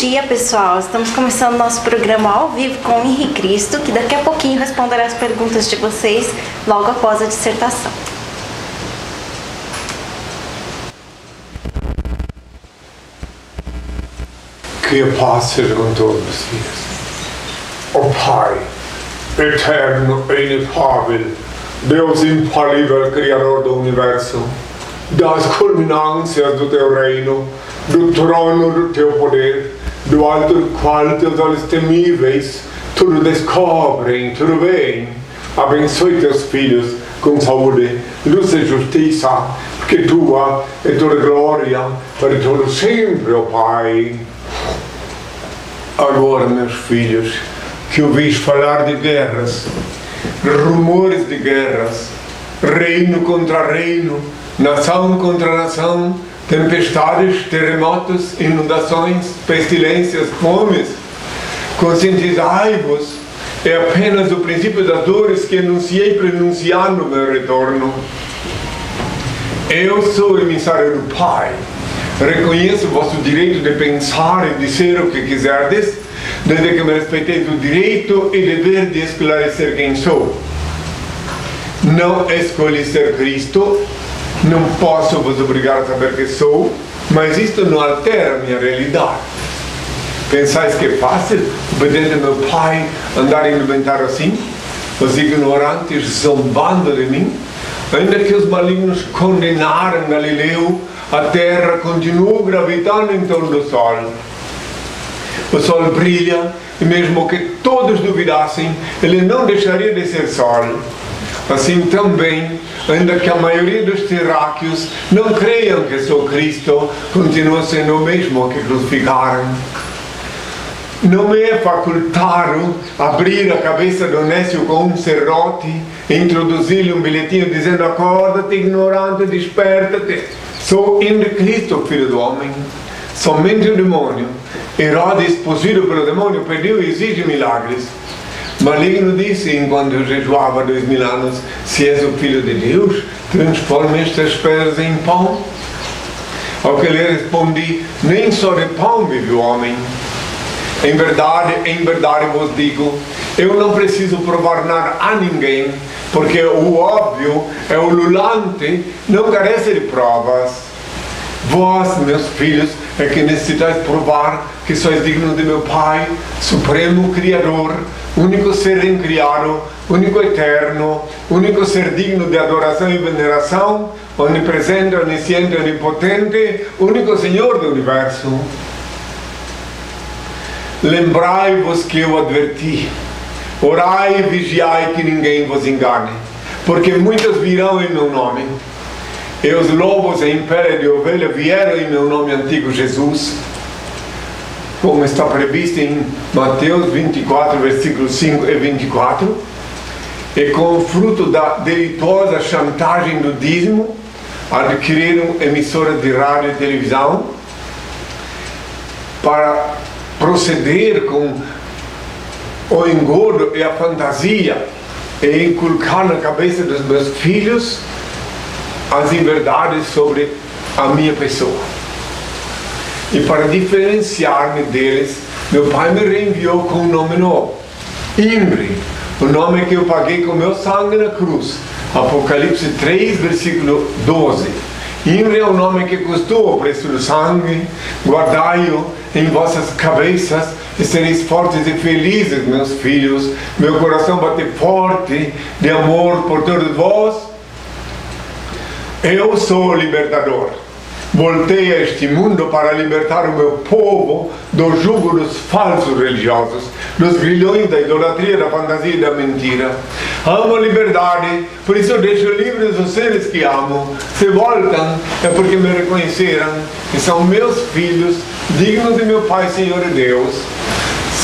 dia, pessoal. Estamos começando nosso programa ao vivo com o Henrique Cristo, que daqui a pouquinho responderá as perguntas de vocês logo após a dissertação. Que a paz seja com todos vocês. Ó Pai, eterno e inefável, Deus infalível, Criador do Universo, das culminâncias do Teu reino, do trono do Teu poder, do do qual Teus olhos temíveis tudo descobrem, tudo veem. Abençoe Teus filhos com saúde, luz e justiça, porque Tua é toda glória para todo sempre, ó Pai. Agora, meus filhos, que ouvis falar de guerras, rumores de guerras, reino contra reino, nação contra nação, tempestades, terremotos, inundações, pestilências, fomes, conscientizai-vos, é apenas o princípio das dores que anunciei pronunciando meu retorno. Eu sou o emissário do Pai. Reconheço o vosso direito de pensar e dizer o que quiserdes, desde que me respeiteis o direito e dever de esclarecer quem sou. Não escolhi ser Cristo, não posso vos obrigar a saber que sou, mas isto não altera a minha realidade. Pensais que é fácil, obedente ao meu Pai, andar a inventar assim? Os ignorantes zombando de mim? Ainda que os malignos condenaram Galileu, a terra continua gravitando em torno do sol. O sol brilha e, mesmo que todos duvidassem, ele não deixaria de ser sol. Assim também, ainda que a maioria dos terráqueos não creiam que sou Cristo, continua sendo o mesmo que crucificaram. Não me é facultado abrir a cabeça do Nécio com um serrote e introduzir-lhe um bilhetinho dizendo acorda-te, ignorante, desperta-te. Sou ainda Cristo, filho do homem. Somente o demônio. Herodes, possuído pelo demônio, pediu e exige milagres. Maligno disse, enquanto jejuava dois mil anos, se és o filho de Deus, transforma estas pedras em pão. Ao que lhe respondi, nem só de pão vive o homem. Em verdade, em verdade vos digo, eu não preciso provar nada a ninguém, porque o óbvio é o lulante, não carece de provas. Vós, meus filhos, é que necessitais provar que sois dignos de meu Pai, Supremo Criador, único ser incriado, único eterno, único ser digno de adoração e veneração, onipresente, onisciente, onipotente, único Senhor do universo. Lembrai-vos que eu adverti, orai e vigiai que ninguém vos engane, porque muitos virão em meu nome. E os lobos em pele de ovelha vieram em meu nome antigo Jesus, como está previsto em Mateus 24, versículos 5 e 24, e com o fruto da delitosa chantagem do dízimo, adquiriram emissora de rádio e televisão para proceder com o engodo e a fantasia e inculcar na cabeça dos meus filhos as inverdades sobre a minha pessoa. E para diferenciar-me deles, meu pai me reenviou com um nome novo, Imre, o nome que eu paguei com meu sangue na cruz. Apocalipse 3, versículo 12. Imre é o nome que custou o preço do sangue, guardai-o em vossas cabeças e sereis fortes e felizes, meus filhos. Meu coração bate forte de amor por todos vós. Eu sou o libertador. Voltei a este mundo para libertar o meu povo do jugo dos falsos religiosos, dos grilhões da idolatria, da fantasia e da mentira. Amo a liberdade, por isso deixo livres os seres que amo. Se voltam, é porque me reconheceram que são meus filhos, dignos de meu Pai, Senhor e Deus.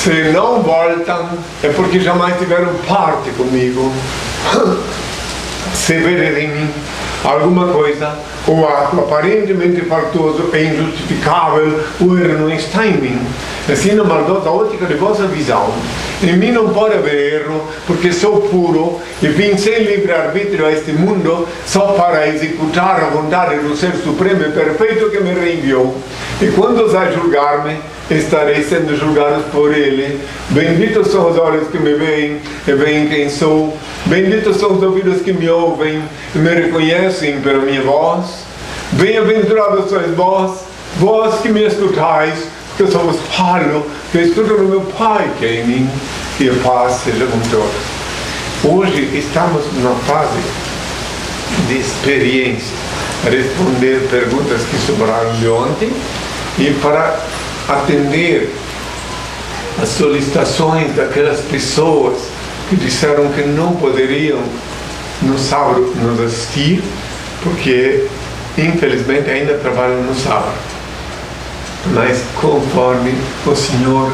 Se não voltam, é porque jamais tiveram parte comigo. Se verem em mim alguma coisa, o ato aparentemente faltoso e injustificável, o erro não está em mim. Na maldosa ótica de vossa visão. Em mim não pode haver erro, porque sou puro e vim sem livre-arbítrio a este mundo só para executar a vontade do Ser Supremo e Perfeito que me reenviou. E quando ousar julgar-me, estarei sendo julgado por Ele. Benditos são os olhos que me veem e veem quem sou. Benditos são os ouvidos que me ouvem e me reconhecem pela minha voz. Bem-aventurados sois vós, vós que me escutais, que vos falo, que eu escuto no meu Pai que em mim, e a paz com todos. Hoje estamos numa fase de experiência, responder perguntas que sobraram de ontem e para atender as solicitações daquelas pessoas que disseram que não poderiam no sábado nos assistir, porque infelizmente ainda trabalham no sábado. Mas conforme o Senhor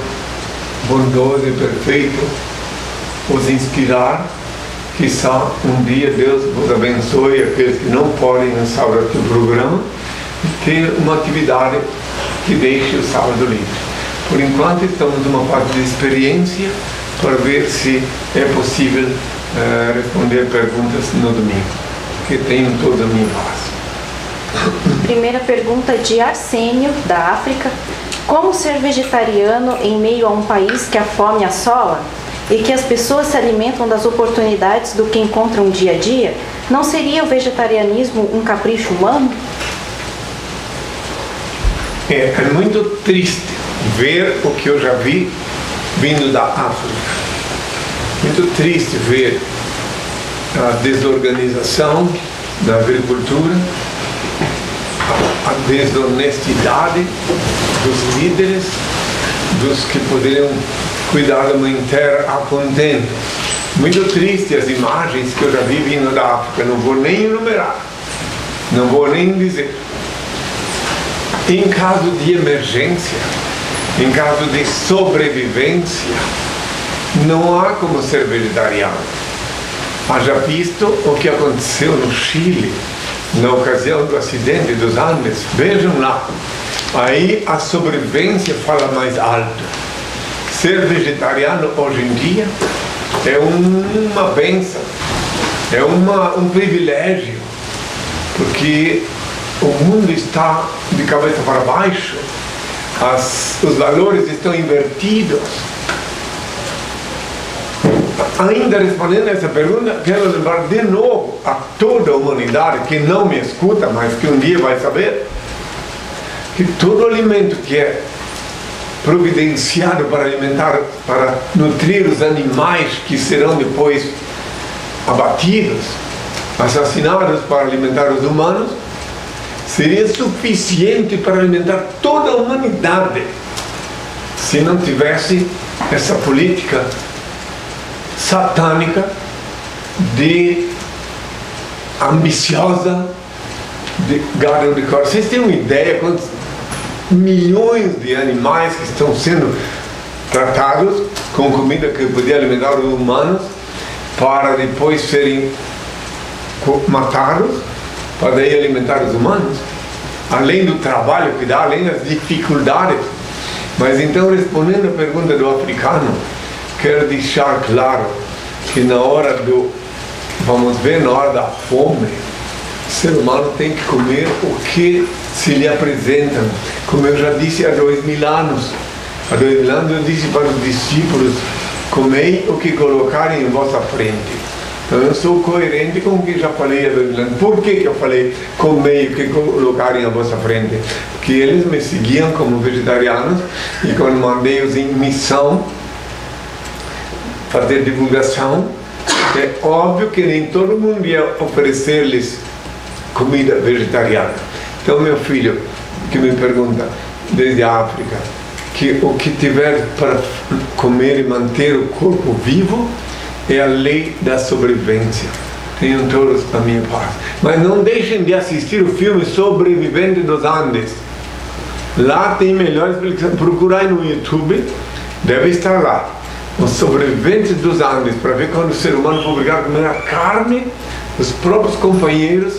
bondoso e perfeito os inspirar, que só um dia Deus vos abençoe aqueles que não podem no sábado do programa e ter uma atividade que deixe o sábado livre. Por enquanto estamos numa fase de experiência para ver se é possível uh, responder perguntas no domingo, que tenham toda a minha paz. Primeira pergunta de Arsênio, da África. Como ser vegetariano em meio a um país que a fome assola e que as pessoas se alimentam das oportunidades do que encontram dia a dia? Não seria o vegetarianismo um capricho humano? É, é muito triste ver o que eu já vi vindo da África. Muito triste ver a desorganização da agricultura, a desonestidade dos líderes, dos que poderiam cuidar da mãe terra a contento. Muito triste as imagens que eu já vi vindo da África, não vou nem enumerar, não vou nem dizer. Em caso de emergência, em caso de sobrevivência, não há como ser vegetariano. Haja visto o que aconteceu no Chile, na ocasião do acidente dos Andes. Vejam lá. Aí a sobrevivência fala mais alto. Ser vegetariano hoje em dia é uma benção, é uma, um privilégio, porque o mundo está de cabeça para baixo, as, os valores estão invertidos. Ainda respondendo essa pergunta, quero lembrar de novo a toda a humanidade que não me escuta, mas que um dia vai saber, que todo alimento que é providenciado para alimentar, para nutrir os animais que serão depois abatidos, assassinados para alimentar os humanos, seria suficiente para alimentar toda a humanidade se não tivesse essa política satânica de ambiciosa de gado de cor. Vocês têm uma ideia quantos milhões de animais que estão sendo tratados com comida que podia alimentar os humanos para depois serem matados para daí alimentar os humanos, além do trabalho que dá, além das dificuldades. Mas então, respondendo a pergunta do africano, quero deixar claro que na hora do, vamos ver, na hora da fome, o ser humano tem que comer o que se lhe apresentam. Como eu já disse há dois mil anos. Há dois mil anos eu disse para os discípulos, comei o que colocarem em vossa frente. Então eu sou coerente com o que já falei a Bíblia. Por que, que eu falei com meio que colocarem à vossa frente? Porque eles me seguiam como vegetarianos e quando mandei-os em missão fazer divulgação, é óbvio que nem todo mundo ia oferecer-lhes comida vegetariana. Então meu filho que me pergunta desde a África que o que tiver para comer e manter o corpo vivo é a lei da sobrevivência. Tenham todos a minha paz. Mas não deixem de assistir o filme Sobrevivente dos Andes. Lá tem melhor explicação. Procurar no YouTube, deve estar lá. Os sobreviventes dos Andes, para ver quando o ser humano foi obrigado a comer a carne dos próprios companheiros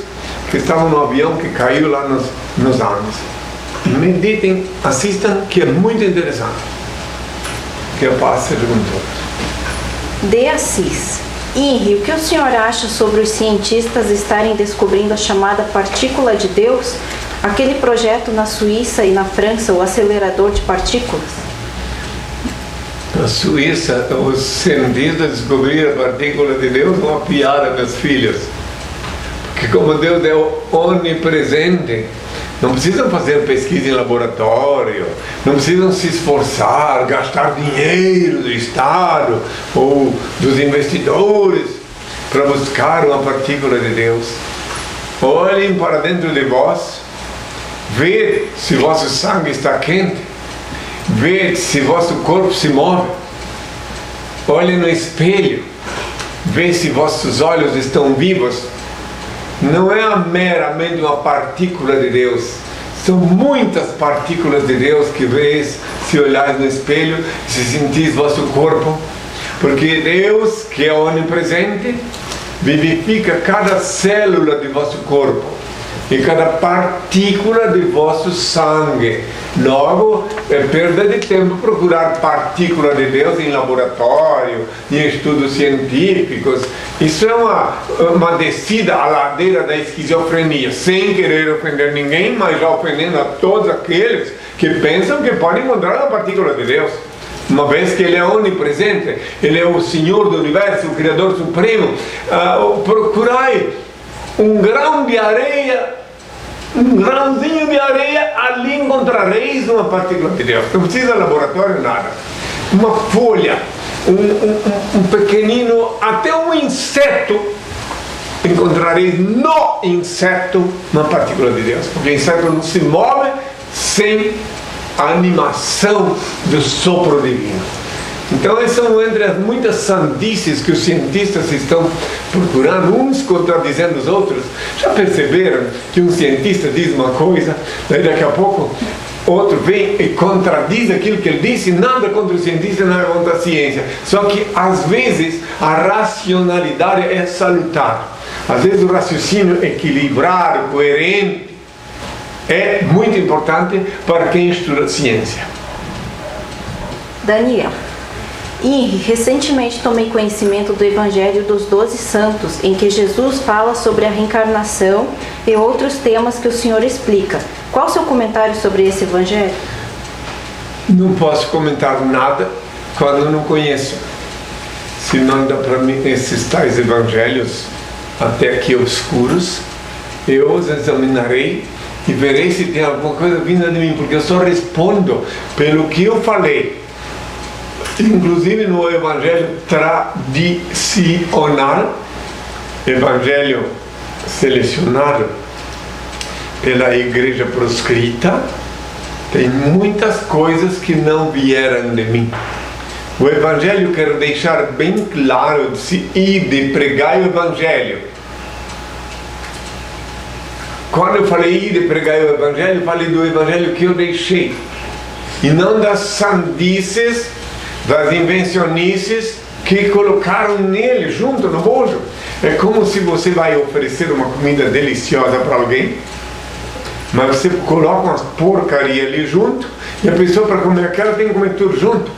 que estavam no avião que caiu lá nos, nos Andes. Meditem, assistam, que é muito interessante. Que a paz seja com todos. De Assis. Henry, o que o senhor acha sobre os cientistas estarem descobrindo a chamada partícula de Deus? Aquele projeto na Suíça e na França, o acelerador de partículas? Na Suíça, os cientistas descobriram a partícula de Deus, uma piada, meus filhos. Porque como Deus é onipresente, não precisam fazer pesquisa em laboratório, não precisam se esforçar, gastar dinheiro do Estado ou dos investidores para buscar uma partícula de Deus. Olhem para dentro de vós, vê se vosso sangue está quente, vê se vosso corpo se move. Olhem no espelho, vê se vossos olhos estão vivos não é meramente uma partícula de Deus. São muitas partículas de Deus que vês se olhares no espelho, se sentis vosso corpo, porque Deus, que é onipresente, vivifica cada célula de vosso corpo e cada partícula de vosso sangue. Logo, é perda de tempo procurar partícula de Deus em laboratório, em estudos científicos. Isso é uma, uma descida à ladeira da esquizofrenia, sem querer ofender ninguém, mas já ofendendo a todos aqueles que pensam que podem encontrar a partícula de Deus. Uma vez que Ele é onipresente, Ele é o Senhor do universo, o Criador Supremo, uh, procurai um grão de areia um grãozinho de areia, ali encontrareis uma partícula de Deus. Não precisa de laboratório, nada. Uma folha, um, um, um pequenino, até um inseto, encontrareis no inseto uma partícula de Deus. Porque o inseto não se move sem a animação do sopro divino. Então, essas são entre as muitas sandices que os cientistas estão procurando, uns contradizendo os outros. Já perceberam que um cientista diz uma coisa, daí daqui a pouco outro vem e contradiz aquilo que ele disse, nada contra o cientista, nada contra a ciência. Só que, às vezes, a racionalidade é salutar. Às vezes, o raciocínio equilibrado, coerente, é muito importante para quem estuda ciência. Daniel. E recentemente tomei conhecimento do Evangelho dos Doze Santos, em que Jesus fala sobre a reencarnação e outros temas que o Senhor explica. Qual o seu comentário sobre esse Evangelho? Não posso comentar nada quando não conheço. Se manda para mim esses tais evangelhos, até aqui obscuros, eu os examinarei e verei se tem alguma coisa vinda de mim, porque eu só respondo pelo que eu falei inclusive no Evangelho tradicional, Evangelho selecionado pela igreja proscrita, tem muitas coisas que não vieram de mim. O Evangelho quero deixar bem claro se ir de pregar o Evangelho. Quando eu falei ir de pregar o Evangelho, falei do Evangelho que eu deixei. E não das sandices das invencionices que colocaram nele junto no bojo. É como se você vai oferecer uma comida deliciosa para alguém, mas você coloca umas porcaria ali junto e a pessoa para comer aquela tem que comer tudo junto.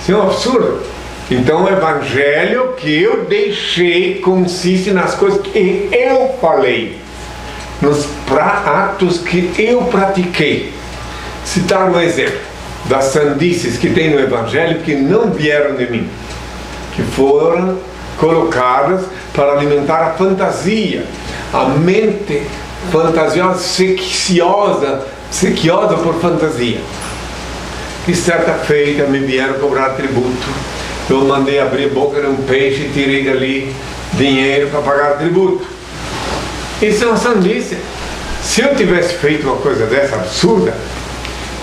Isso é um absurdo. Então o evangelho que eu deixei consiste nas coisas que eu falei, nos atos que eu pratiquei. Citar um exemplo das sandices que tem no Evangelho que não vieram de mim, que foram colocadas para alimentar a fantasia, a mente fantasiosa, sequiosa, sequiosa por fantasia. E certa feita me vieram cobrar tributo. Eu mandei abrir a boca de um peixe e tirei dali dinheiro para pagar tributo. Isso é uma sandice. Se eu tivesse feito uma coisa dessa absurda,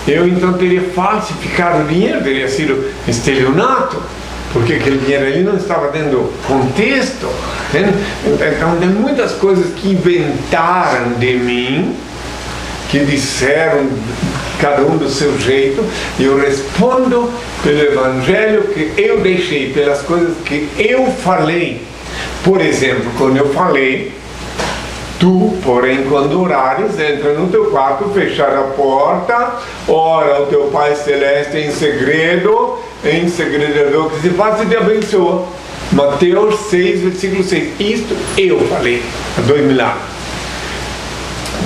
eu então teria falsificado o dinheiro, teria sido estelionato, porque aquele dinheiro ali não estava dando contexto. Né? Então tem muitas coisas que inventaram de mim, que disseram cada um do seu jeito, e eu respondo pelo evangelho que eu deixei, pelas coisas que eu falei. Por exemplo, quando eu falei Tu, porém, quando orares, entra no teu quarto, fechar a porta, ora o teu Pai Celeste em segredo, em vê o que se faz e te abençoa. Mateus 6, versículo 6. Isto eu falei há dois mil anos.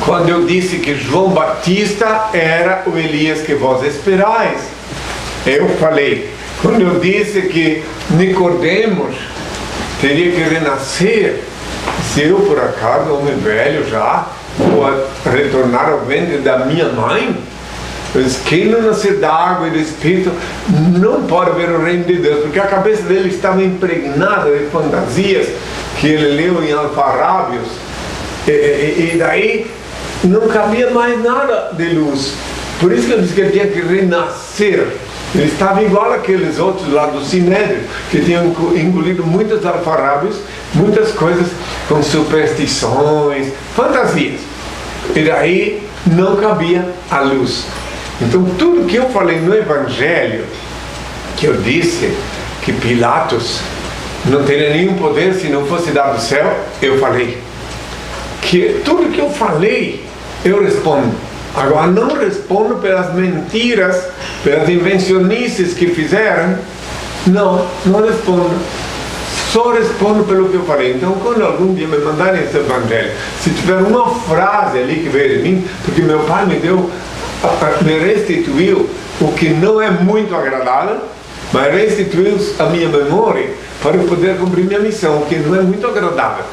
Quando eu disse que João Batista era o Elias que vós esperais. Eu falei. Quando eu disse que Nicodemos teria que renascer, se eu por acaso, homem velho já, vou retornar ao ventre da minha mãe, quem não nascer da água e do Espírito não pode ver o reino de Deus, porque a cabeça dele estava impregnada de fantasias que ele leu em Alfarrábios, e, e, e daí não cabia mais nada de luz. Por isso que eu disse que ele tinha que renascer. Ele estava igual aqueles outros lá do Sinédrio, que tinham engolido muitos alfarrábios, muitas coisas com superstições, fantasias. E daí não cabia a luz. Então, tudo que eu falei no Evangelho, que eu disse que Pilatos não teria nenhum poder se não fosse dado do céu, eu falei. Que tudo que eu falei, eu respondo. Agora, não respondo pelas mentiras, pelas invencionices que fizeram. Não, não respondo. Só respondo pelo que eu falei. Então, quando algum dia me mandarem esse evangelho, se tiver uma frase ali que veio de mim, porque meu pai me deu me restituiu o que não é muito agradável, mas restituiu a minha memória para eu poder cumprir minha missão, o que não é muito agradável.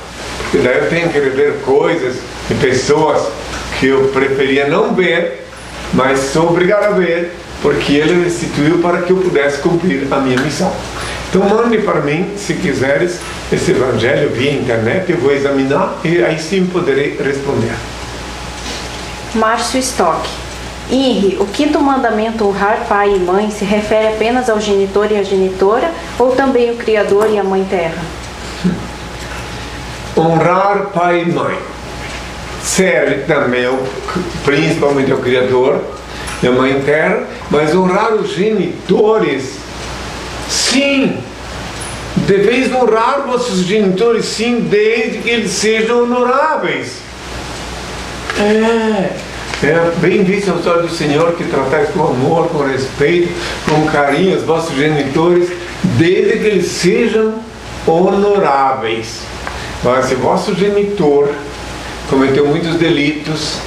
Porque daí eu tenho que rever coisas e pessoas que eu preferia não ver, mas sou obrigado a ver, porque ele restituiu para que eu pudesse cumprir a minha missão. Então mande para mim, se quiseres, esse evangelho via internet, eu vou examinar e aí sim poderei responder. Márcio Stock. Henri, o quinto mandamento, honrar pai e mãe, se refere apenas ao genitor e à genitora ou também o Criador e a Mãe Terra? Honrar pai e mãe serve também, principalmente ao Criador e a Mãe Terra, mas honrar os genitores, sim, deveis honrar vossos genitores, sim, desde que eles sejam honoráveis. É. É bem visto aos olhos do Senhor que tratais com amor, com respeito, com carinho os vossos genitores, desde que eles sejam honoráveis. Mas se vosso genitor cometeu muitos delitos,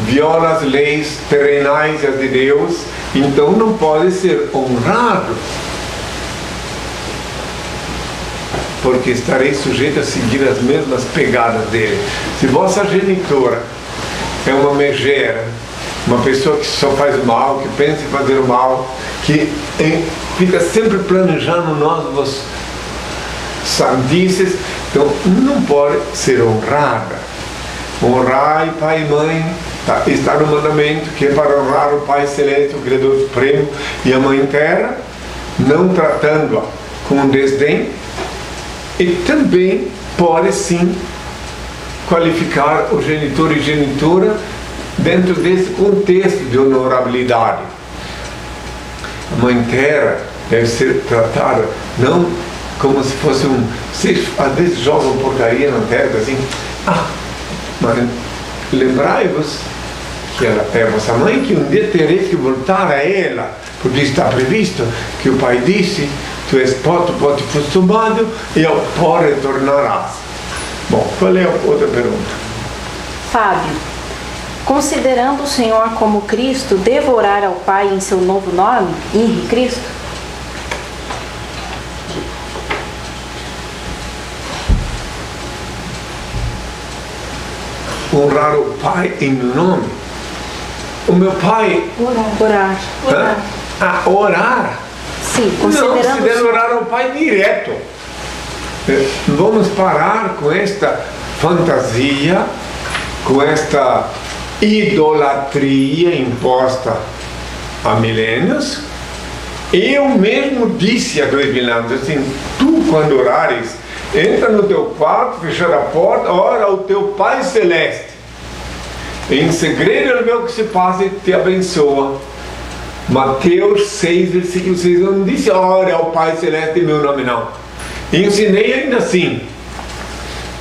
viola as leis terrenais e as de Deus, então não pode ser honrado, porque estarei sujeito a seguir as mesmas pegadas dele. Se vossa genitora é uma megera, uma pessoa que só faz mal, que pensa em fazer mal, que fica sempre planejando nós, sandices, então não pode ser honrada. Honrar pai e mãe tá, está no mandamento que é para honrar o Pai Celeste, o Criador Supremo e a Mãe Terra, não tratando-a com desdém, e também pode sim qualificar o genitor e genitora dentro desse contexto de honorabilidade. A mãe terra deve ser tratada não como se fosse um. Vocês às vezes jogam porcaria na terra assim, ah, mas lembrai-vos que ela é vossa mãe, que um dia tereis que voltar a ela, porque está previsto que o pai disse: Tu és te foste tomado, e ao pó retornarás. Bom, qual é a outra pergunta? Fábio, considerando o Senhor como Cristo, devorar ao Pai em seu novo nome, Henri Cristo? Honrar o Pai em nome. O meu Pai. Orar. Orar. Orar. Ah, orar? Sim, considerando. Não, se deve orar ao Pai direto. Vamos parar com esta fantasia, com esta idolatria imposta há milênios. Eu mesmo disse há dois mil anos assim: tu, quando orares, entra no teu quarto, fecha a porta, ora ao teu Pai Celeste. Em segredo ele vê o que se passa e te abençoa. Mateus 6, versículo 6. Eu não disse, ora ao Pai Celeste em meu nome, não. Ensinei ainda assim.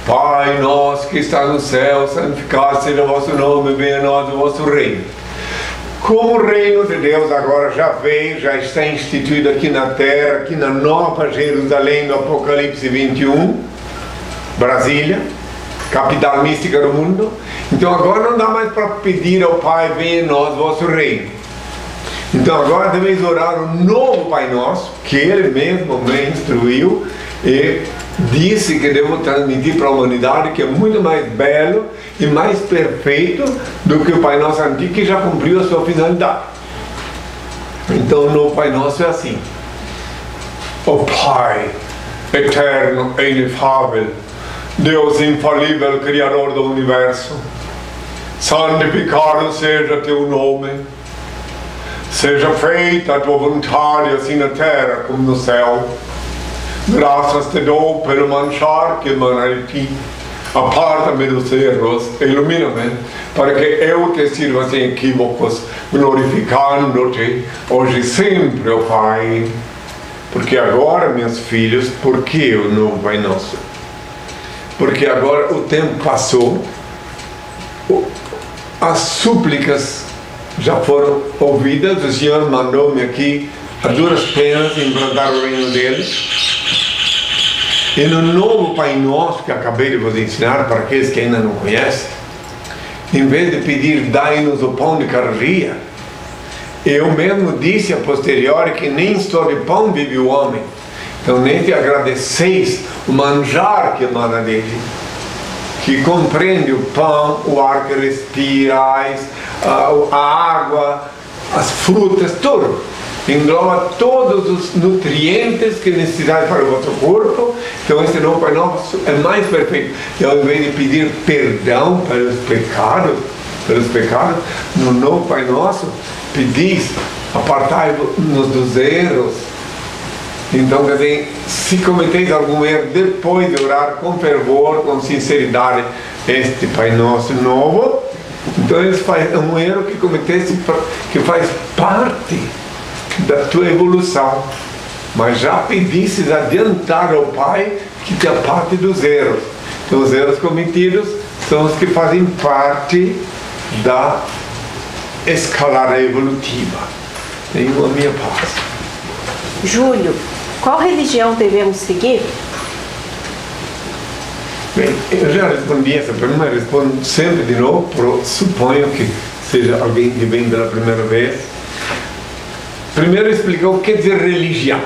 Pai nosso que está no céu, santificado seja o vosso nome, venha a nós o vosso reino. como o reino de Deus agora já veio, já está instituído aqui na terra, aqui na Nova Jerusalém, no Apocalipse 21, Brasília, capital mística do mundo. Então agora não dá mais para pedir ao Pai, venha em nós vosso reino. Então agora devemos orar o novo Pai Nosso, que Ele mesmo me instruiu e disse que devo transmitir para a humanidade, que é muito mais belo e mais perfeito do que o Pai Nosso antigo, que já cumpriu a sua finalidade. Então o novo Pai Nosso é assim. O Pai eterno e inefável, Deus infalível, Criador do Universo, santificado seja teu nome, seja feita a tua vontade, assim na terra como no céu. Graças te dou pelo manchar que emana de ti. Aparta-me dos erros, ilumina-me, para que eu te sirva sem equívocos, glorificando-te hoje sempre, ó Pai. Porque agora, meus filhos, por que o novo Pai Nosso? Porque agora o tempo passou, as súplicas já foram ouvidas, o Senhor mandou-me aqui a duras penas implantar o reino deles. E no novo Pai Nosso que acabei de vos ensinar para aqueles que ainda não conhecem, em vez de pedir dai-nos o pão de cada dia, eu mesmo disse a posteriori que nem só de pão vive o homem. Então nem te agradeceis o manjar que emana dele, que compreende o pão, o ar que respirais, a, a água, as frutas, tudo engloba todos os nutrientes que necessitais para o vosso corpo. Então, esse novo Pai Nosso é mais perfeito. E ao invés de pedir perdão pelos pecados, pelos pecados, no novo Pai Nosso, pedis, apartai-nos dos erros. Então, quer dizer, se cometeis algum erro, depois de orar com fervor, com sinceridade, este Pai Nosso novo, então faz é um erro que cometesse, que faz parte da tua evolução. Mas já pedisses adiantar ao Pai que te aparte dos erros. Então, os erros cometidos são os que fazem parte da escalada evolutiva. Tenho a minha paz. Júlio, qual religião devemos seguir? Bem, eu já respondi essa pergunta, respondo sempre de novo, suponho que seja alguém que vem pela primeira vez. Primeiro explicar o que quer dizer religião.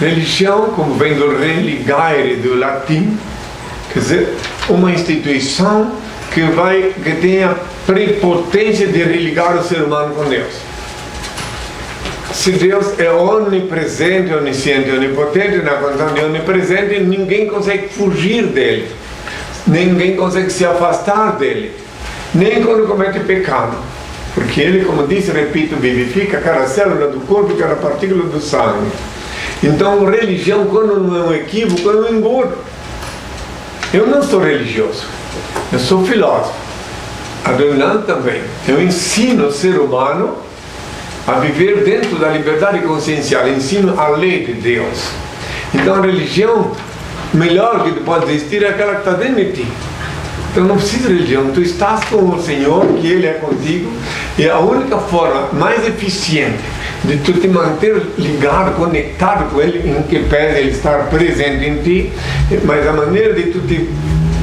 Religião, como vem do religare do latim, quer dizer, uma instituição que vai que tem a prepotência de religar o ser humano com Deus. Se Deus é onipresente, onisciente, onipotente, na condição de onipresente, ninguém consegue fugir dele, ninguém consegue se afastar dele, nem quando comete pecado. Porque ele, como disse, repito, vivifica cada célula do corpo e cada partícula do sangue. Então, religião, quando não é um equívoco, é um engordo. Eu não sou religioso, eu sou filósofo. Adornando também. Eu ensino o ser humano a viver dentro da liberdade consciencial, ensino a lei de Deus. Então, a religião melhor que pode existir é aquela que está dentro de ti. Então não precisa de religião, tu estás com o Senhor, que Ele é contigo, e a única forma mais eficiente de tu te manter ligado, conectado com Ele, em que pese Ele estar presente em ti, mas a maneira de tu te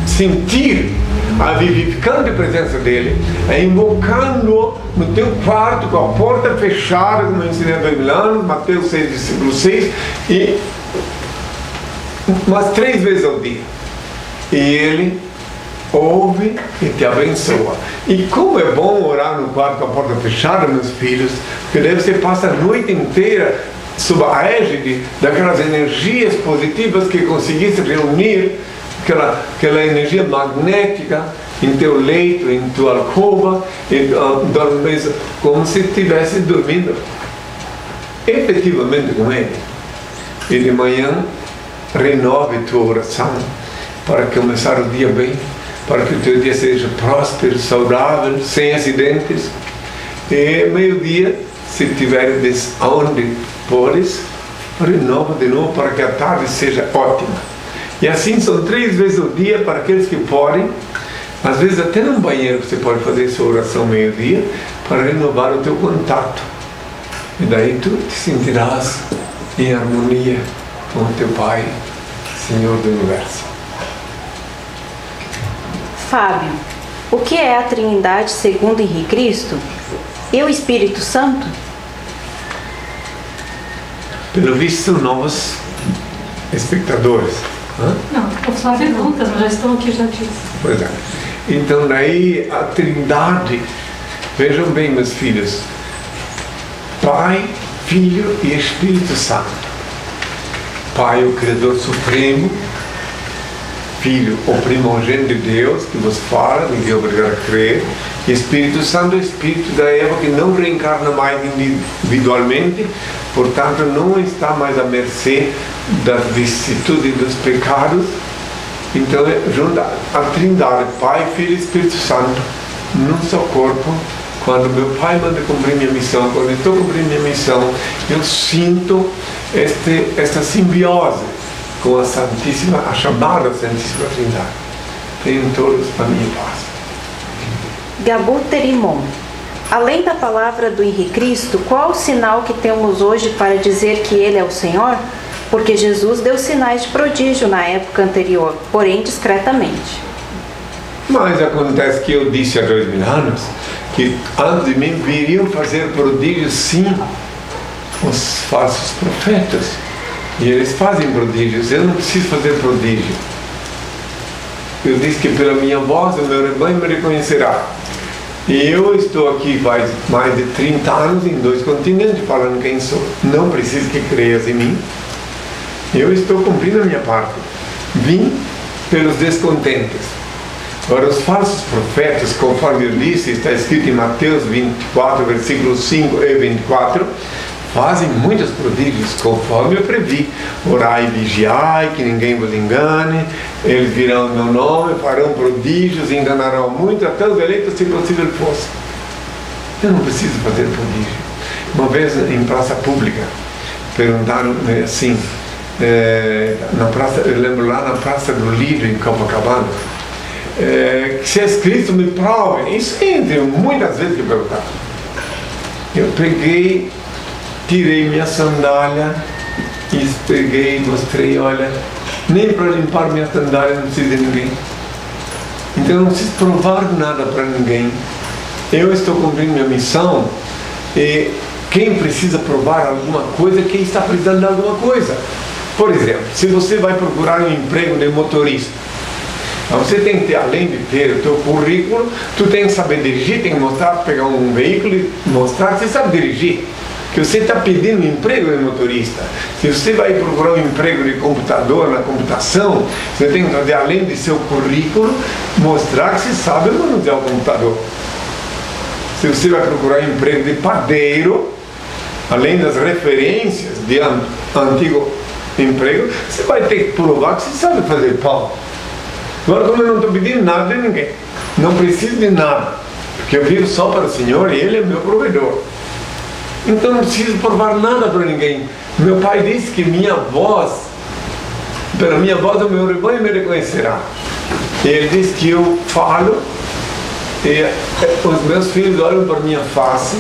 sentir a vivificante presença dele é invocando no teu quarto com a porta fechada, como eu ensinei há dois mil anos, Mateus 6, versículo 6, e umas três vezes ao dia. E ele ouve e te abençoa. E como é bom orar no quarto com a porta fechada, meus filhos, porque daí você passa a noite inteira sob a égide daquelas energias positivas que conseguisse reunir, aquela, aquela energia magnética em teu leito, em tua alcova, e uh, como se estivesse dormindo efetivamente com ele. E de manhã renove tua oração para começar o dia bem para que o teu dia seja próspero, saudável, sem acidentes. E meio-dia, se tiveres onde podes, renova de novo para que a tarde seja ótima. E assim são três vezes ao dia para aqueles que podem, Às vezes até no banheiro você pode fazer sua oração meio-dia para renovar o teu contato. E daí tu te sentirás em harmonia com o teu Pai, Senhor do Universo. Fábio, o que é a Trindade segundo Henrique Cristo? E o Espírito Santo? Pelo visto novos espectadores. Hã? Não, eu só perguntas, mas já estão aqui, já disse. Pois é. Então daí a trindade, vejam bem meus filhos, Pai, Filho e Espírito Santo. Pai, o Criador Supremo, Filho, o primogênito de Deus, que vos fala, ninguém é obrigado a crer, Espírito Santo, o Espírito da Eva, que não reencarna mais individualmente, portanto não está mais à mercê das vicissitudes dos pecados, então, é junto a Trindade, Pai, Filho e Espírito Santo, num só corpo, quando meu Pai manda cumprir minha missão, quando estou cumprindo minha missão, eu sinto este, esta simbiose com a Santíssima, a chamada Santíssima Trindade. Tenham todos a minha paz. Gabu Terimon. Além da palavra do Henrique Cristo, qual o sinal que temos hoje para dizer que Ele é o Senhor? porque Jesus deu sinais de prodígio na época anterior, porém discretamente. Mas acontece que eu disse há dois mil anos que antes de mim viriam fazer prodígios sim os falsos profetas. E eles fazem prodígios, eu não preciso fazer prodígio. Eu disse que pela minha voz o meu rebanho me reconhecerá. Eu estou aqui faz mais de 30 anos em dois continentes falando quem sou. Não preciso que creias em mim, eu estou cumprindo a minha parte. Vim pelos descontentes. Agora, os falsos profetas, conforme eu disse, está escrito em Mateus 24, versículos 5 e 24, fazem muitos prodígios, conforme eu previ. Orai e vigiai, que ninguém vos engane, eles virão meu nome, farão prodígios, enganarão muito, até os eleitos, se possível fosse. Eu não preciso fazer prodígio. Uma vez em praça pública, perguntaram assim, é, na praça, eu lembro lá na Praça do Livro, em Copacabana, é, que se é escrito, me prove. Isso entre muitas vezes que perguntaram. Eu peguei, tirei minha sandália e peguei, mostrei, olha, nem para limpar minha sandália não preciso de ninguém. Então eu não preciso provar nada para ninguém. Eu estou cumprindo minha missão e quem precisa provar alguma coisa, quem está precisando de alguma coisa. Por exemplo, se você vai procurar um emprego de motorista, você tem que ter, além de ter o teu currículo, tu tem que saber dirigir, tem que mostrar, pegar um veículo e mostrar que você sabe dirigir. Que você está pedindo emprego de motorista. Se você vai procurar um emprego de computador na computação, você tem que fazer, além de seu currículo, mostrar que você sabe manusear o computador. Se você vai procurar um emprego de padeiro, além das referências de antigo emprego, você vai ter que provar que você sabe fazer pão. Agora, como eu não estou pedindo nada de ninguém, não preciso de nada, porque eu vivo só para o Senhor e Ele é meu provedor. Então não preciso provar nada para ninguém. Meu pai disse que minha voz, pela minha voz o meu rebanho me reconhecerá. Ele disse que eu falo e eh, os meus filhos olham para minha face,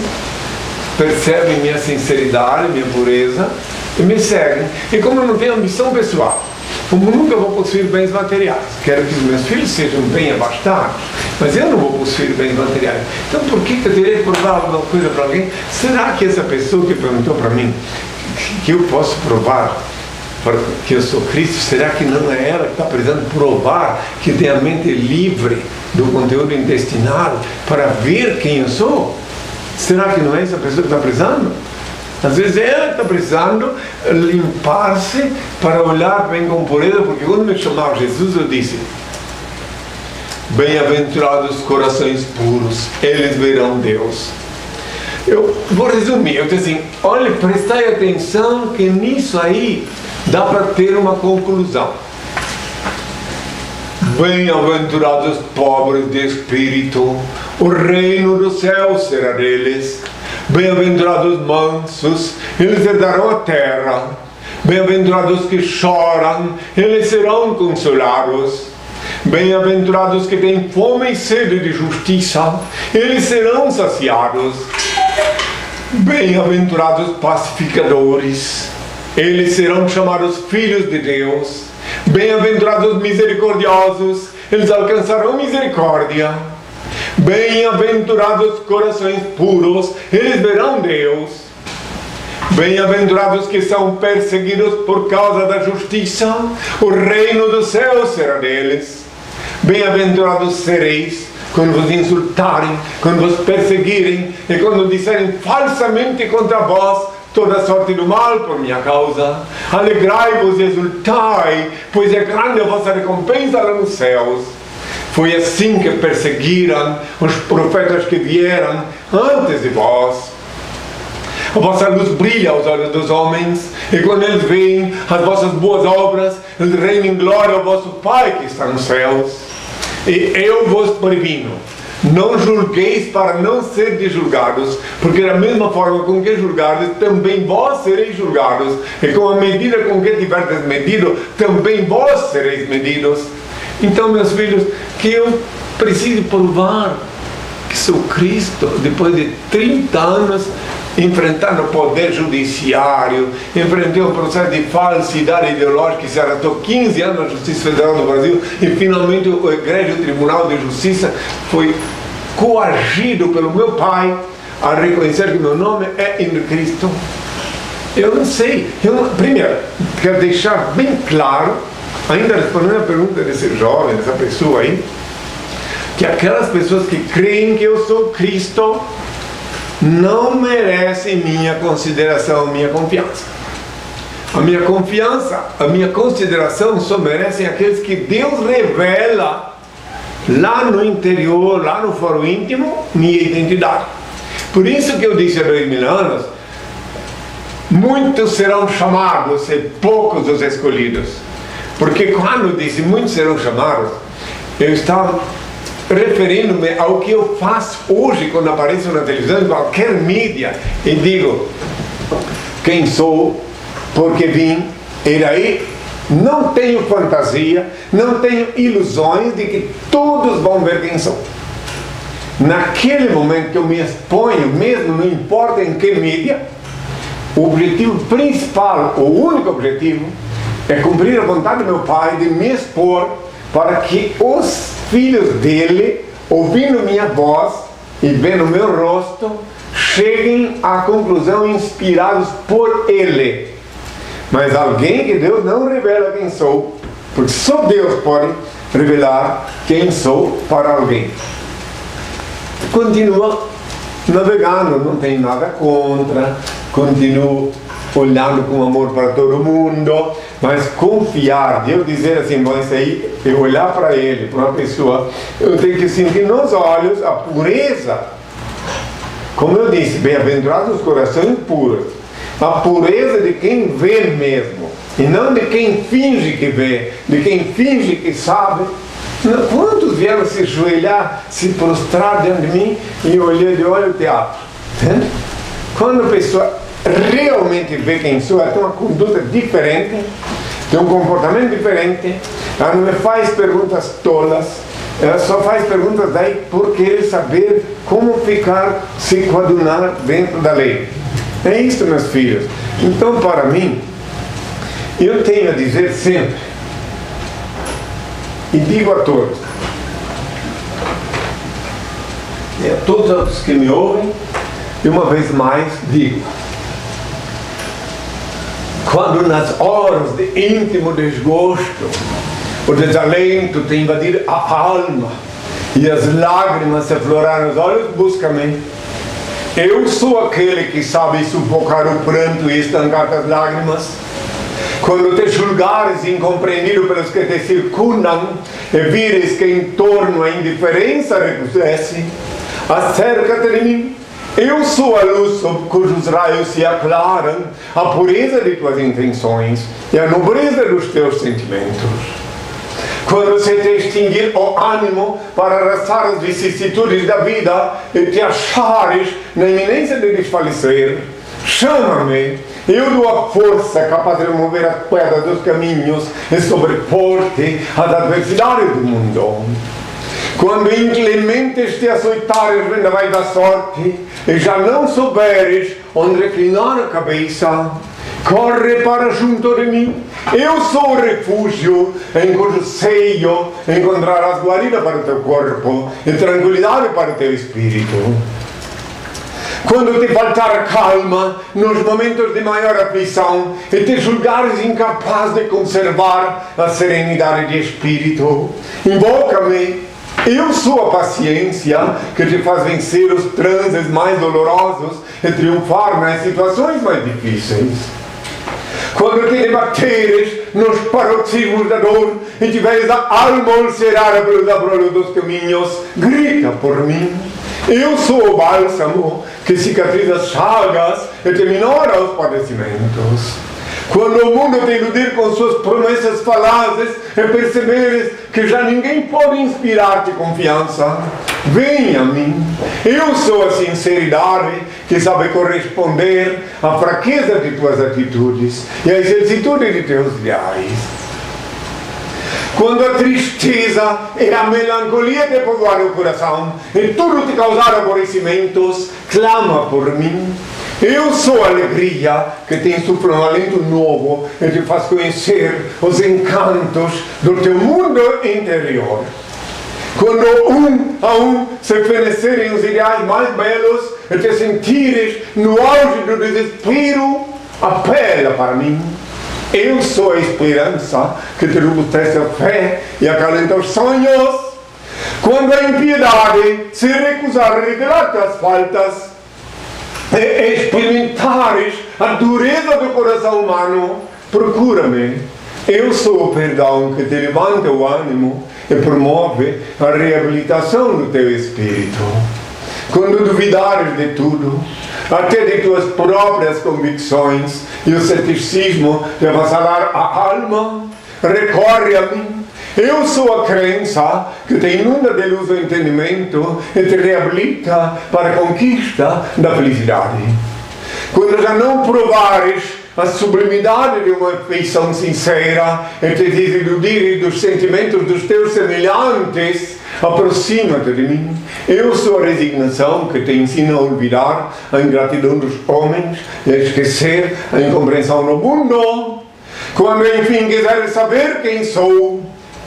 percebem minha sinceridade, minha pureza e me seguem. E como eu não tenho ambição pessoal, como nunca vou possuir bens materiais, quero que os meus filhos sejam bem abastados, mas eu não vou possuir bens materiais. Então por que, eu teria que provar alguma coisa para alguém? Será que essa pessoa que perguntou para mim, que eu posso provar que eu sou Cristo, será que não é ela que está precisando provar que tem a mente livre do conteúdo intestinal para ver quem eu sou? Será que não é essa pessoa que está precisando? Às vezes ela está precisando limpar-se para olhar bem com pureza, porque quando me chamava Jesus, eu disse: Bem-aventurados corações puros, eles verão Deus. Eu vou resumir, eu disse assim: olha, prestai atenção que nisso aí dá para ter uma conclusão. Bem-aventurados pobres de espírito, o reino do céu será deles. Bem-aventurados mansos, eles herdarão a terra. Bem-aventurados que choram, eles serão consolados. Bem-aventurados que têm fome e sede de justiça, eles serão saciados. Bem-aventurados pacificadores, eles serão chamados filhos de Deus. Bem-aventurados misericordiosos, eles alcançarão misericórdia. Bem-aventurados corações puros, eles verão Deus. Bem-aventurados que são perseguidos por causa da justiça, o reino dos céus será deles. Bem-aventurados sereis quando vos insultarem, quando vos perseguirem e quando disserem falsamente contra vós toda sorte do mal por minha causa. Alegrai-vos e exultai, pois é grande a vossa recompensa lá nos céus. Foi assim que perseguiram os profetas que vieram antes de vós. A vossa luz brilha aos olhos dos homens, e quando eles veem as vossas boas obras, eles reinem em glória ao vosso Pai que está nos céus. E eu vos previno, não julgueis para não serdes julgados, porque da mesma forma com que julgardes, também vós sereis julgados, e com a medida com que tiverdes medido, também vós sereis medidos. Então, meus filhos, que eu preciso provar que sou Cristo, depois de 30 anos enfrentando o poder judiciário, enfrentei um processo de falsidade ideológica que se arrastou 15 anos na Justiça Federal do Brasil e finalmente o Egrejo Tribunal de Justiça foi coagido pelo meu pai a reconhecer que meu nome é em Cristo. Eu não sei. Eu, primeiro, quero deixar bem claro, ainda respondendo a pergunta desse jovem, dessa pessoa aí, que aquelas pessoas que creem que eu sou Cristo não merecem minha consideração, minha confiança. A minha confiança, a minha consideração só merecem aqueles que Deus revela lá no interior, lá no foro íntimo, minha identidade. Por isso que eu disse há dois mil anos, muitos serão chamados e poucos os escolhidos. Porque quando disse muitos serão chamados, eu estava referindo-me ao que eu faço hoje quando apareço na televisão, em qualquer mídia, e digo quem sou, porque vim, e daí não tenho fantasia, não tenho ilusões de que todos vão ver quem sou. Naquele momento que eu me exponho, mesmo não importa em que mídia, o objetivo principal, o único objetivo, é cumprir a vontade do meu pai de me expor para que os filhos dele, ouvindo minha voz e vendo meu rosto, cheguem à conclusão inspirados por ele. Mas alguém que Deus não revela quem sou, porque só Deus pode revelar quem sou para alguém. Continua navegando, não tem nada contra, continuo olhando com amor para todo mundo, mas confiar, Deus dizer assim, mas aí eu olhar para ele, para uma pessoa, eu tenho que sentir nos olhos a pureza. Como eu disse, bem-aventurados os corações puros, a pureza de quem vê mesmo, e não de quem finge que vê, de quem finge que sabe. Quantos vieram se ajoelhar, se prostrar diante de mim e olhar de olho o teatro? Quando a pessoa realmente vê quem sou, ela tem uma conduta diferente, tem um comportamento diferente, ela não me faz perguntas tolas, ela só faz perguntas daí por querer saber como ficar, se coadunar dentro da lei. É isso, meus filhos. Então, para mim, eu tenho a dizer sempre, e digo a todos, e a todos os que me ouvem, e uma vez mais digo, quando nas horas de íntimo desgosto, o desalento te invadir a alma e as lágrimas se aflorar nos olhos, busca-me. Eu sou aquele que sabe sufocar o pranto e estancar as lágrimas. Quando te julgares incompreendido pelos que te circundam e vires que em torno a indiferença recrudesce, acerca-te de mim eu sou a luz cujos raios se aclaram a pureza de tuas intenções e a nobreza dos teus sentimentos. Quando se te extinguir o ânimo para arrastar as vicissitudes da vida e te achares na iminência de desfalecer, chama-me Eu dou a força capaz de mover as pedras dos caminhos e sobreporte as adversidades do mundo. Quando inclementes te açoitares vendavais da sorte e já não souberes onde reclinar a cabeça, corre para junto de mim. Eu sou o refúgio em cujo seio encontrarás guarida para o teu corpo e tranquilidade para o teu espírito. Quando te faltar calma nos momentos de maior aflição e te julgares incapaz de conservar a serenidade de espírito, invoca-me eu sou a paciência que te faz vencer os transes mais dolorosos e triunfar nas situações mais difíceis. Quando te debateres nos paroxismos da dor e tiveres a alma ulcerada pelos abrolhos dos caminhos, grita por mim. Eu sou o bálsamo que cicatriza as chagas e te minora os padecimentos. Quando o mundo te iludir com suas promessas falazes e perceberes que já ninguém pode inspirar-te confiança, vem a mim. Eu sou a sinceridade que sabe corresponder à fraqueza de tuas atitudes e à exercitude de teus ideais. Quando a tristeza e a melancolia te povoarem o coração e tudo te causar aborrecimentos, clama por mim eu sou a alegria que te insufla um alento novo e te faz conhecer os encantos do teu mundo interior. Quando um a um se fenecerem os ideais mais belos e te sentires no auge do desespero, apela para mim. Eu sou a esperança que te robustece a fé e acalenta os sonhos. Quando a impiedade se recusar a revelar-te as faltas, experimentares a dureza do coração humano, procura-me. Eu sou o perdão que te levanta o ânimo e promove a reabilitação do teu espírito. Quando duvidares de tudo, até de tuas próprias convicções e o ceticismo te avassalar a alma, recorre a mim eu sou a crença que te inunda de luz entendimento e te reabilita para a conquista da felicidade. Quando já não provares a sublimidade de uma afeição sincera e te desiludires dos sentimentos dos teus semelhantes, aproxima-te de mim. Eu sou a resignação que te ensina a olvidar a ingratidão dos homens e a esquecer a incompreensão no mundo. Quando enfim quiseres saber quem sou,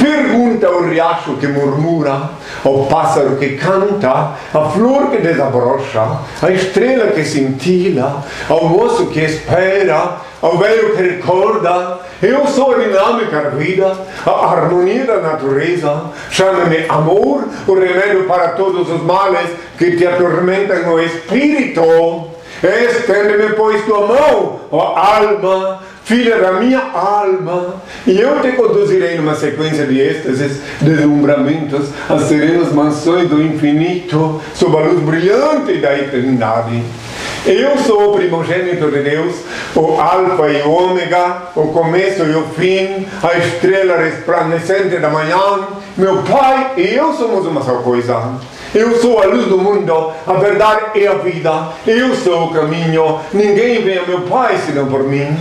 Pergunta ao riacho que murmura, ao pássaro que canta, à flor que desabrocha, à estrela que cintila, ao moço que espera, ao velho que recorda. Eu sou a dinâmica da vida, a harmonia da natureza. Chama-me amor, o remédio para todos os males que te atormentam no espírito. Estende-me, pois, tua mão, ó alma, filha da minha alma, e eu te conduzirei numa sequência de êxtases, deslumbramentos, às serenas mansões do infinito, sob a luz brilhante da eternidade. Eu sou o primogênito de Deus, o Alfa e o Ômega, o começo e o fim, a estrela resplandecente da manhã. Meu Pai e eu somos uma só coisa. Eu sou a luz do mundo, a verdade e a vida. Eu sou o caminho. Ninguém vem ao meu Pai senão por mim.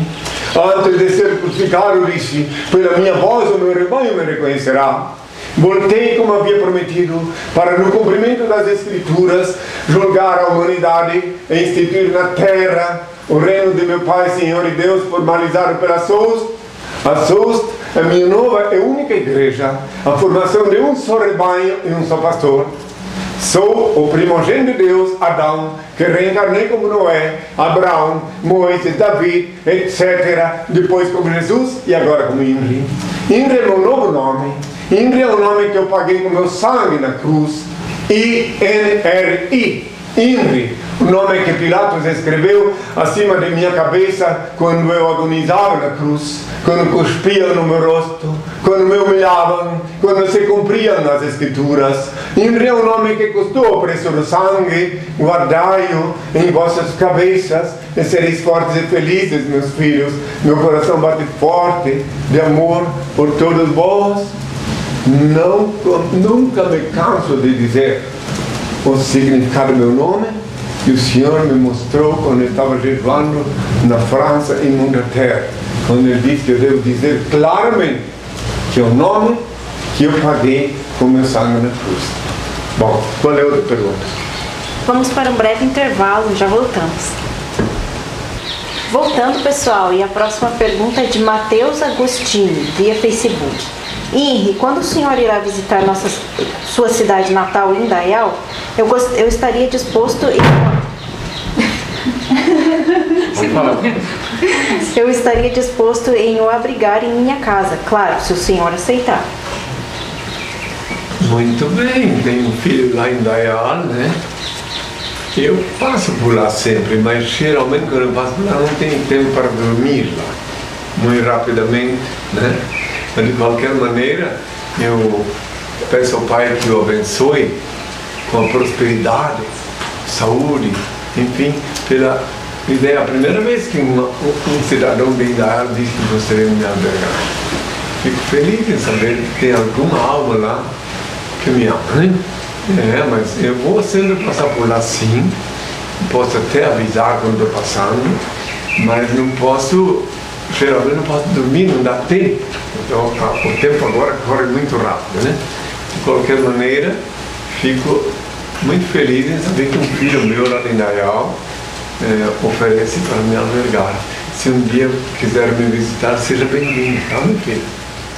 Antes de ser crucificado, disse: Pela minha voz o meu rebanho me reconhecerá. Voltei como havia prometido, para no cumprimento das Escrituras julgar a humanidade e instituir na terra o reino de meu Pai, Senhor e Deus, formalizado pela SOS. A SOS, a minha nova e única igreja, a formação de um só rebanho e um só pastor. Sou o primogênito de Deus, Adão, que reencarnei como Noé, Abraão, Moisés, Davi, etc. Depois como Jesus e agora como Inri. Inri é meu novo nome. Inri é o nome que eu paguei com meu sangue na cruz. I-N-R-I. Inri, o nome que Pilatos escreveu acima de minha cabeça quando eu agonizava na cruz, quando cuspiam no meu rosto, quando me humilhavam, quando se cumpriam as escrituras. É o nome que custou o preço do sangue, guardai-o em vossas cabeças e sereis fortes e felizes, meus filhos. Meu coração bate forte de amor por todos vós. Não, nunca me canso de dizer o significado do meu nome que o Senhor me mostrou quando eu estava jejuando na França, em Inglaterra, quando ele disse que eu devo dizer claramente que é o nome que eu paguei com meu sangue na cruz. Bom, qual é a outra pergunta? Vamos para um breve intervalo, já voltamos. Voltando, pessoal, e a próxima pergunta é de Matheus Agostini, via Facebook. Henri, quando o senhor irá visitar nossa, sua cidade natal, Indaial, eu, gost, eu estaria disposto em... eu estaria disposto em o abrigar em minha casa, claro, se o senhor aceitar. Muito bem, tenho um filho lá em Dayal, né? Eu passo por lá sempre, mas geralmente quando eu passo por lá não tenho tempo para dormir lá, muito rapidamente, né? Mas de qualquer maneira, eu peço ao Pai que o abençoe com a prosperidade, saúde, enfim, pela ideia. A primeira vez que uma, um cidadão de Dayal disse que gostaria de me albergar. Fico feliz em saber que tem alguma alma lá que me ama, né? É, mas eu vou sempre passar por lá sim. Posso até avisar quando estou passando, mas não posso, geralmente não posso dormir, não dá tempo. Então, o tempo agora corre muito rápido, né? De qualquer maneira, fico muito feliz em saber que um filho meu lá em Dayal é, oferece para me albergar. Se um dia quiser me visitar, seja bem-vindo, tá, meu filho?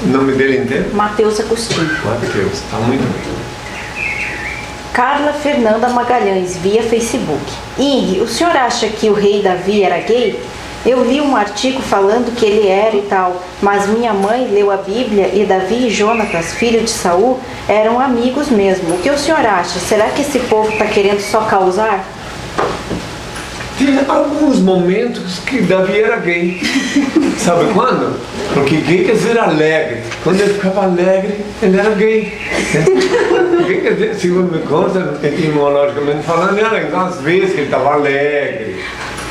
O nome dele inteiro? Matheus Agostinho. Matheus, tá muito bem. Carla Fernanda Magalhães, via Facebook. Ing, o senhor acha que o rei Davi era gay? Eu li um artigo falando que ele era e tal, mas minha mãe leu a Bíblia e Davi e Jonatas, filho de Saul, eram amigos mesmo. O que o senhor acha? Será que esse povo está querendo só causar? Tem alguns momentos que Davi era gay. Sabe quando? Porque gay quer dizer alegre. Quando ele ficava alegre, ele era gay. gay quer dizer, segundo me conta, etimologicamente falando, era às vezes que ele estava alegre,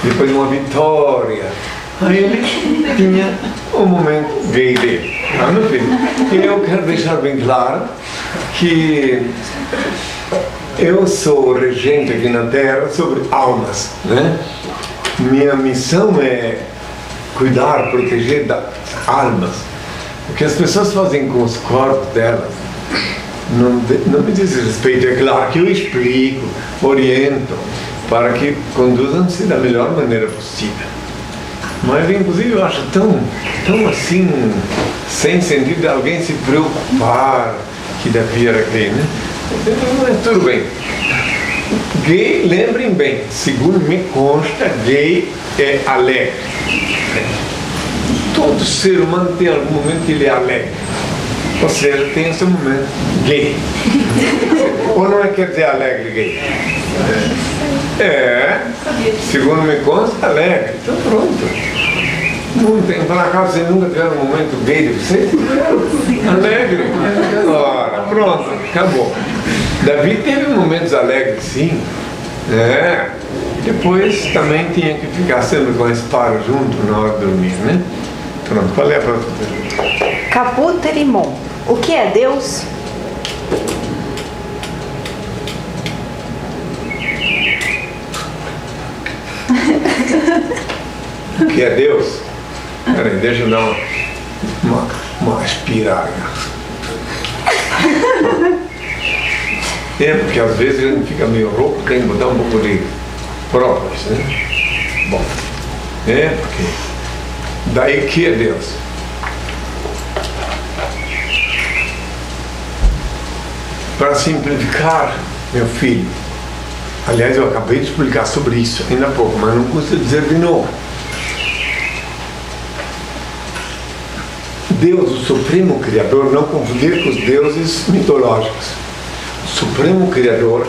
depois de uma vitória. Aí ele tinha o um momento gay dele. Tá? E eu quero deixar bem claro que eu sou regente aqui na Terra sobre almas, né? Minha missão é cuidar, proteger das almas. O que as pessoas fazem com os corpos delas não, não me diz respeito. É claro que eu explico, oriento, para que conduzam-se da melhor maneira possível. Mas, inclusive, eu acho tão, tão assim, sem sentido de alguém se preocupar que deve ir aqui, né? Mas tudo bem. Gay, lembrem bem, segundo me consta, gay é alegre. Todo ser humano tem algum momento que ele é alegre. Ou seja, tem esse momento gay. Ou não é quer dizer alegre gay? É, é segundo me consta, alegre. Então pronto. Não tem, por acaso vocês nunca tiveram um momento gay de vocês? Alegre. Agora, pronto, acabou. Davi teve momentos alegres, sim. É. Depois também tinha que ficar sempre com a espada junto na hora de dormir, né? Pronto, qual é a próxima pergunta? Caputerimon. O que é Deus? Que é Deus? Peraí, deixa eu dar uma, uma, uma aspirada. É, porque às vezes gente fica meio rouco, tem que botar um pouco de própolis, né? Bom, é porque daí que é Deus. Para simplificar, meu filho, aliás eu acabei de explicar sobre isso ainda há pouco, mas não custa dizer de novo. Deus, o Supremo Criador, não confundir com os deuses mitológicos. O Supremo Criador,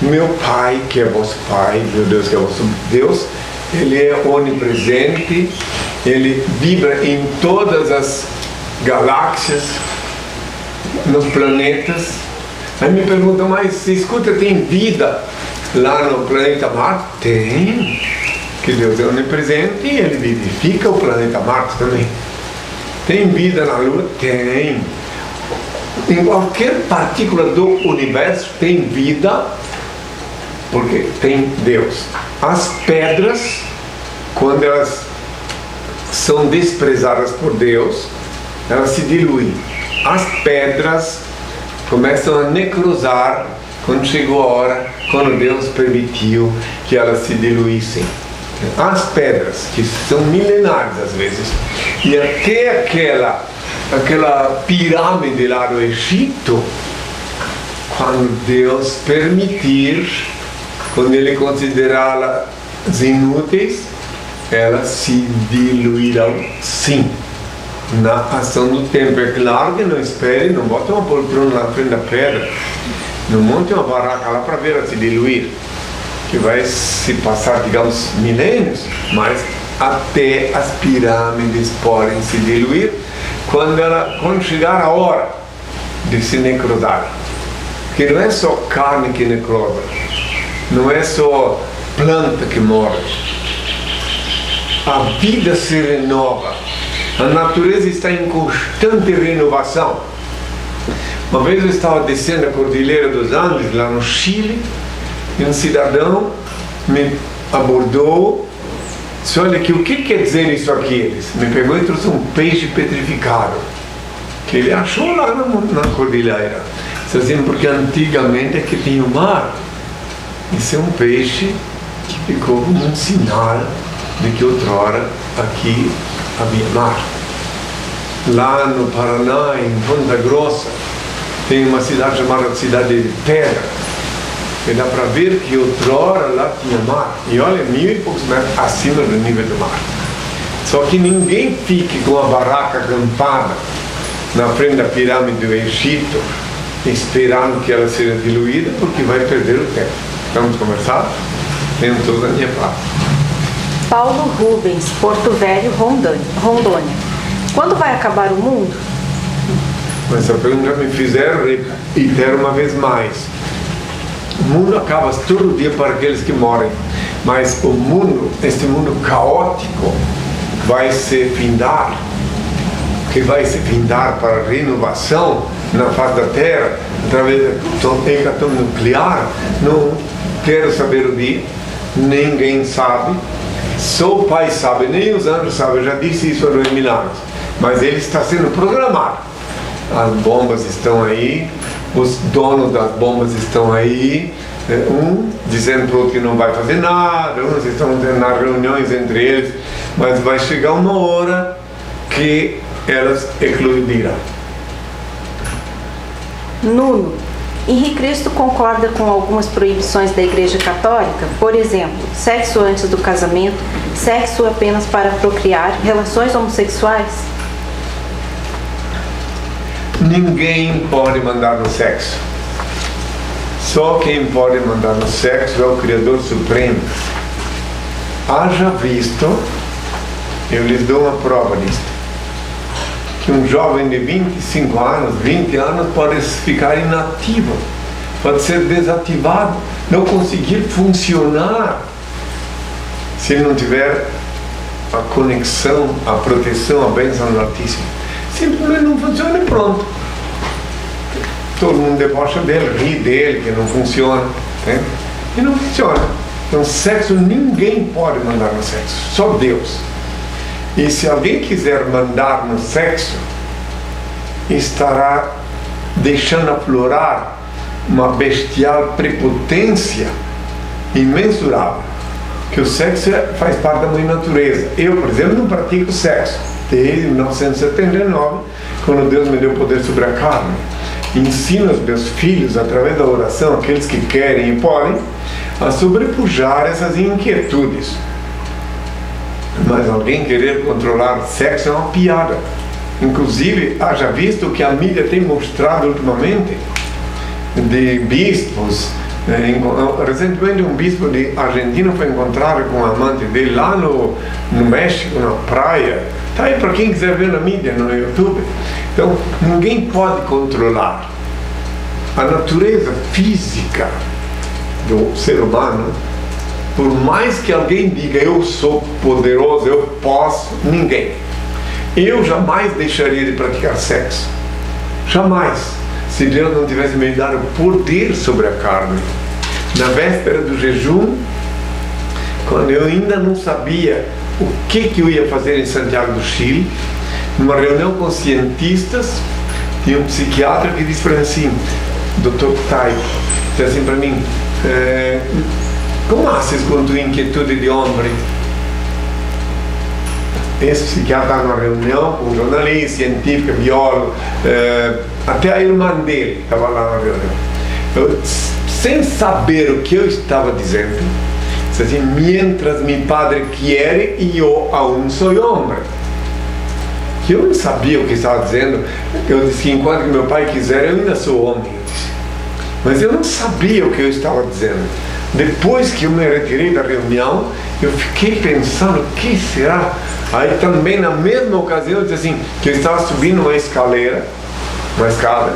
meu Pai, que é vosso Pai, meu Deus, que é vosso Deus, Ele é onipresente, Ele vibra em todas as galáxias, nos planetas. Aí me perguntam, mas escuta, tem vida lá no planeta Marte? Tem que Deus é onipresente e ele vivifica o planeta Marte também. Tem vida na Lua? Tem. Em qualquer partícula do universo tem vida porque tem Deus. As pedras, quando elas são desprezadas por Deus, elas se diluem. As pedras começam a necrosar quando chegou a hora, quando Deus permitiu que elas se diluíssem. As pedras, que são milenares às vezes, e até aquela, aquela pirâmide lá do Egito, quando Deus permitir, quando Ele considerá-las inúteis, elas se diluirão sim na ação do tempo. É claro que não espere, não bote uma poltrona na frente da pedra, não monte uma barraca lá para ver ela se diluir, que vai se passar, digamos, milênios, mas até as pirâmides podem se diluir quando, ela, quando chegar a hora de se necrosar. Que não é só carne que necrosa, não é só planta que morre. A vida se renova a natureza está em constante renovação. Uma vez eu estava descendo a Cordilheira dos Andes, lá no Chile, e um cidadão me abordou. Disse: Olha aqui, o que quer dizer isso aqui? Ele me pegou e trouxe um peixe petrificado, que ele achou lá na, na Cordilheira. Disse assim: porque antigamente é que tinha o mar. Isso é um peixe que ficou como um sinal de que outrora aqui havia mar. Lá no Paraná, em Ponta Grossa, tem uma cidade chamada Cidade de Pedra. E dá para ver que outrora lá tinha mar. E olha, mil e poucos metros acima do nível do mar. Só que ninguém fique com a barraca acampada na frente da pirâmide do Egito, esperando que ela seja diluída, porque vai perder o tempo. Vamos conversar? Tenho toda a minha parte. Paulo Rubens, Porto Velho, Rondônia. Quando vai acabar o mundo? Essa pergunta me fizeram e deram uma vez mais. O mundo acaba todo dia para aqueles que morrem, mas o mundo, este mundo caótico, vai se findar, que vai se findar para a renovação na face da Terra, através da hecatombe nuclear. Não quero saber o dia, ninguém sabe, só o Pai sabe, nem os anjos sabem, eu já disse isso no Milagres. Mas ele está sendo programado. As bombas estão aí, os donos das bombas estão aí, né, um dizendo para o outro que não vai fazer nada, uns estão nas reuniões entre eles, mas vai chegar uma hora que elas eclodirão. Nuno, Henrique Cristo concorda com algumas proibições da Igreja Católica, por exemplo, sexo antes do casamento, sexo apenas para procriar, relações homossexuais? Ninguém pode mandar no sexo. Só quem pode mandar no sexo é o Criador Supremo. Haja visto, eu lhes dou uma prova disso que um jovem de 25 anos, 20 anos, pode ficar inativo, pode ser desativado, não conseguir funcionar se não tiver a conexão, a proteção, a bênção do Altíssimo. Simplesmente não funciona pronto. Todo mundo debocha dele, ri dele, que não funciona. Né? E não funciona. Então, sexo, ninguém pode mandar no sexo, só Deus. E se alguém quiser mandar no sexo, estará deixando aflorar uma bestial prepotência imensurável. Que o sexo é, faz parte da minha natureza. Eu, por exemplo, não pratico sexo desde 1979, quando Deus me deu poder sobre a carne. Ensino os meus filhos, através da oração, aqueles que querem e podem, a sobrepujar essas inquietudes. Mas alguém querer controlar sexo é uma piada. Inclusive, haja visto que a mídia tem mostrado ultimamente de bispos. Eh, recentemente, um bispo de Argentina foi encontrado com um amante dele lá no, no México, na praia. Está aí para quem quiser ver na mídia, no YouTube. Então, ninguém pode controlar a natureza física do ser humano por mais que alguém diga eu sou poderoso, eu posso, ninguém. Eu jamais deixaria de praticar sexo. Jamais. Se Deus não tivesse me dado poder sobre a carne. na véspera do jejum, quando eu ainda não sabia o que, que eu ia fazer em Santiago do Chile, numa reunião com cientistas, tinha um psiquiatra que disse para mim assim, Dr. Tai, disse assim para mim, eh, como haces com tua inquietude de homem? Esse psiquiatra numa reunião com um jornalista, científica, biólogo, eh, até a irmã dele estava lá na reunião. Eu, sem saber o que eu estava dizendo, disse assim, mientras mi padre quiere eu aún sou homem. Eu não sabia o que estava dizendo. Eu disse que enquanto meu pai quiser, eu ainda sou homem. Mas eu não sabia o que eu estava dizendo. Depois que eu me retirei da reunião, eu fiquei pensando, o que será? Aí também na mesma ocasião, eu disse assim, que eu estava subindo uma escaleira, uma escada,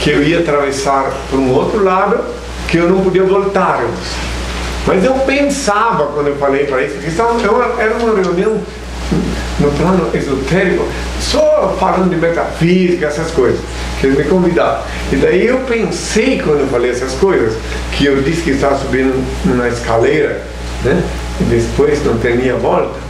que eu ia atravessar para um outro lado, que eu não podia voltar. Eu disse. Mas eu pensava quando eu falei para isso, que estava, era uma reunião no plano esotérico, só falando de metafísica, essas coisas, que eles me convidaram. E daí eu pensei, quando eu falei essas coisas, que eu disse que estava subindo uma escaleira, né? e depois não tinha volta,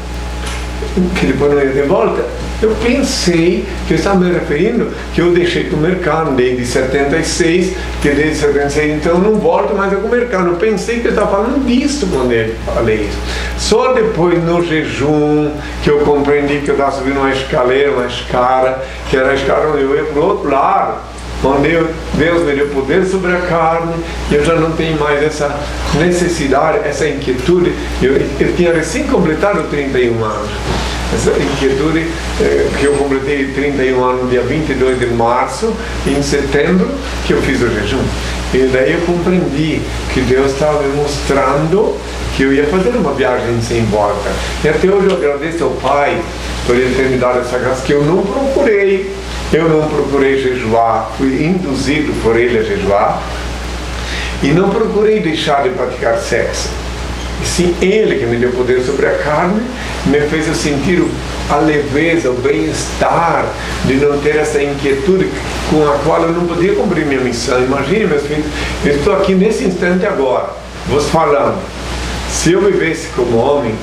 que depois não ia ter volta, eu pensei que eu estava me referindo que eu deixei de comer carne desde 76, que desde 76 então não volto mais a comer carne. Eu pensei que eu estava falando disso quando eu falei isso. Só depois no jejum que eu compreendi que eu estava subindo uma escaleira, uma escada, que era a escada onde eu ia para o outro lado onde Deus me deu poder sobre a carne, eu já não tenho mais essa necessidade, essa inquietude. Eu, eu tinha recém completado 31 anos. Essa inquietude eh, que eu completei 31 anos no dia 22 de março, em setembro, que eu fiz o jejum. E daí eu compreendi que Deus estava me mostrando que eu ia fazer uma viagem sem volta. E até hoje eu agradeço ao Pai por ele ter me dado essa graça que eu não procurei eu não procurei jejuar, fui induzido por ele a jejuar e não procurei deixar de praticar sexo. E sim, ele que me deu poder sobre a carne, me fez eu sentir a leveza, o bem-estar de não ter essa inquietude com a qual eu não podia cumprir minha missão. Imagine, meus filhos, eu estou aqui nesse instante agora, vos falando. Se eu vivesse como homem,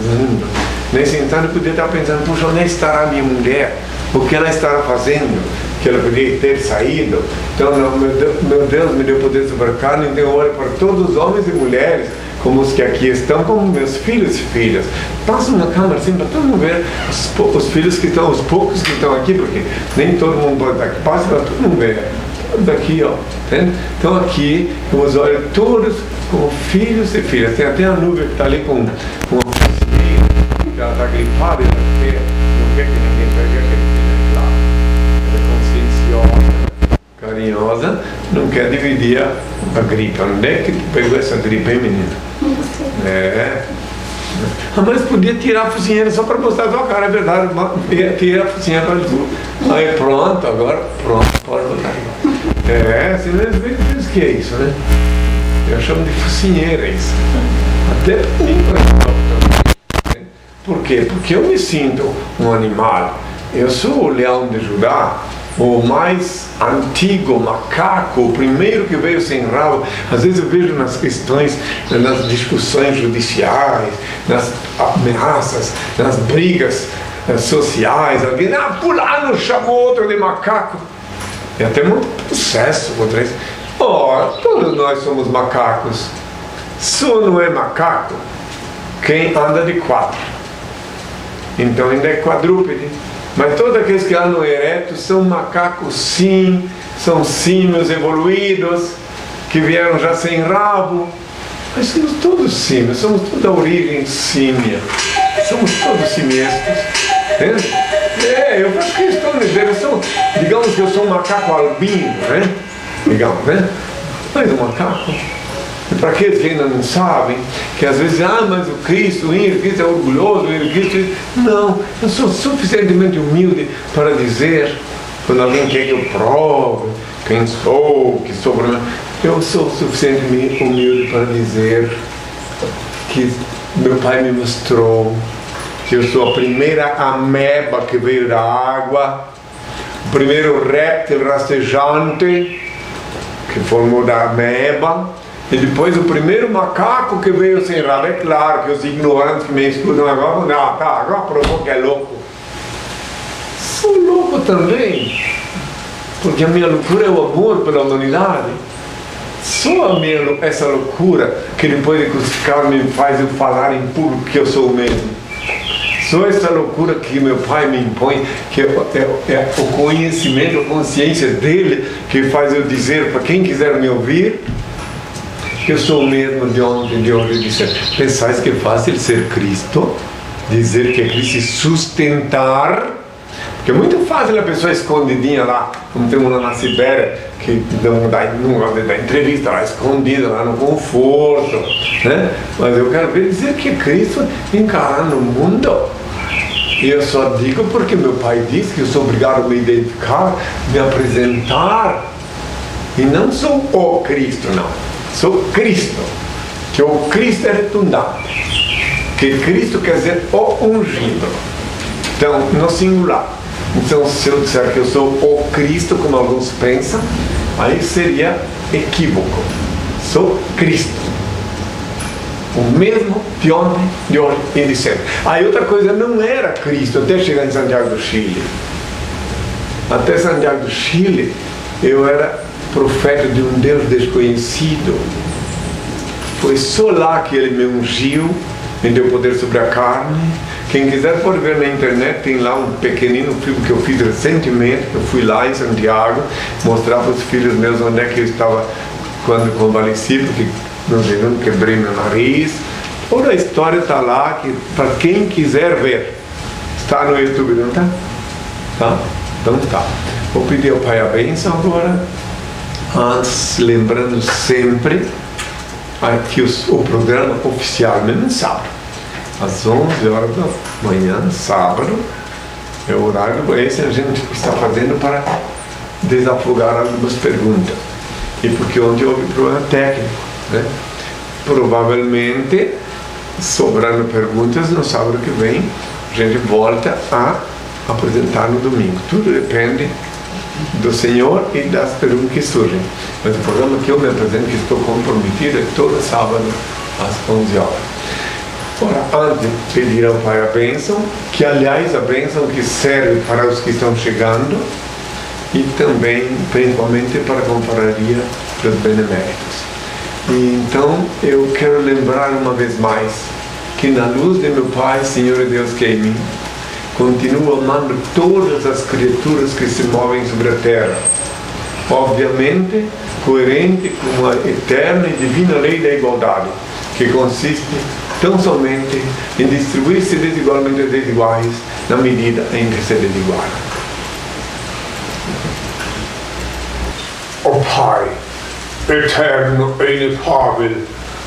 nesse instante eu podia estar pensando, puxa, onde estará minha mulher? O que ela estava fazendo, que ela podia ter saído. Então, meu Deus, meu Deus me deu poder sobre a carne, então eu olho para todos os homens e mulheres, como os que aqui estão, como meus filhos e filhas. Passa uma câmera assim para todo mundo ver os, os, filhos que estão, os poucos que estão aqui, porque nem todo mundo pode estar aqui. Passa para todo mundo ver. Daqui, ó. Entende? Então aqui, eu os olho todos como filhos e filhas. Tem até a nuvem que está ali com, com que ela está gripada, ela quer, não quer que ninguém pegue aquele carinhosa, não quer dividir a, a gripe. Onde é que tu pegou essa gripe, hein, menina? É. Ah, mas podia tirar a focinheira só para mostrar a tua cara, é verdade. Tira a focinheira para tu. Aí pronto, agora pronto, pode botar. É, você diz que é isso, né? Eu chamo de focinheira isso. Até para mim, para Por quê? Porque eu me sinto um animal. Eu sou o leão de Judá, o mais antigo macaco, o primeiro que veio sem rabo. Às vezes eu vejo nas questões, nas discussões judiciais, nas ameaças, nas brigas eh, sociais, alguém, ah, fulano chamou outro de macaco. E até muito processo contra isso. Oh, todos nós somos macacos. Só não é macaco quem anda de quatro. Então ainda é quadrúpede. Mas todos aqueles que andam eretos são macacos sim, são símios evoluídos, que vieram já sem rabo. Mas somos todos símios, somos toda a origem símia. Somos todos simiescos. Entende? É, eu faço questão de dizer, eu sou, digamos que eu sou um macaco albino, né? Digamos, né? Mas um macaco para aqueles que ainda não sabem, que às vezes, ah, mas o Cristo, o Cristo é orgulhoso, o Cristo. Não, eu sou suficientemente humilde para dizer, quando alguém quer que eu prove quem sou, que sou. Eu sou suficientemente humilde para dizer que meu pai me mostrou que eu sou a primeira ameba que veio da água, o primeiro réptil rastejante que formou da ameba E depois o primeiro macaco que veio sem rabo, é claro que os ignorantes que me escutam agora vão ah, tá, agora provou que é louco. Sou louco também, porque a minha loucura é o amor pela humanidade. Só a minha, essa loucura que depois de crucificar me faz eu falar em público que eu sou o mesmo. Só essa loucura que meu pai me impõe, que é, é, é o conhecimento, a consciência dele, que faz eu dizer para quem quiser me ouvir, eu sou o mesmo de ontem, de de sempre. Pensais que é fácil ser Cristo? Dizer que é Cristo sustentar porque é muito fácil a pessoa escondidinha lá, como tem uma na Sibéria, que não dá, não dar entrevista lá, escondida, lá no conforto. Né? Mas eu quero ver dizer que Cristo encarar no mundo. E eu só digo porque meu pai disse que eu sou obrigado a me identificar, me apresentar. E não sou o Cristo, não. Sou Cristo. Que o Cristo é redundante. Que Cristo quer dizer o ungido. Então, no singular. Então, se eu disser que eu sou o Cristo, como alguns pensam, aí seria equívoco. Sou Cristo. O mesmo de ontem, de hoje e de sempre. Aí outra coisa, não era Cristo até chegar em Santiago do Chile. Até Santiago do Chile, eu era profeta de um Deus desconhecido. Foi só lá que ele me ungiu, me deu poder sobre a carne quem quiser pode ver na internet, tem lá um pequenino filme que eu fiz recentemente, eu fui lá em Santiago, mostrar para os filhos meus onde é que eu estava quando convalesci, porque não, sei, não quebrei meu nariz. Toda a história está lá, que, para quem quiser ver. Está no YouTube, não está? Tá? Então tá. Vou pedir ao Pai a bênção agora, antes lembrando sempre que os, o programa oficial mensal às 11 horas da manhã, sábado, é o horário esse a gente está fazendo para desafogar algumas perguntas. E porque ontem houve problema técnico, né? Provavelmente, sobrando perguntas, no sábado que vem, a gente volta a apresentar no domingo. Tudo depende do Senhor e das perguntas que surgem. Mas o programa que eu me apresento, que estou comprometido, é todo sábado às 11 horas. Ora, antes pedir ao Pai a bênção, que aliás a bênção que serve para os que estão chegando e também, principalmente, para a confraria dos beneméritos. E então eu quero lembrar uma vez mais que na luz de meu Pai, Senhor e Deus que é em mim, continuo amando todas as criaturas que se movem sobre a terra. Obviamente, coerente com a eterna e divina lei da igualdade, que consiste tão somente em distribuir-se desigualmente desiguais na medida em que se desigualam. Ó oh, Pai, eterno e inefável,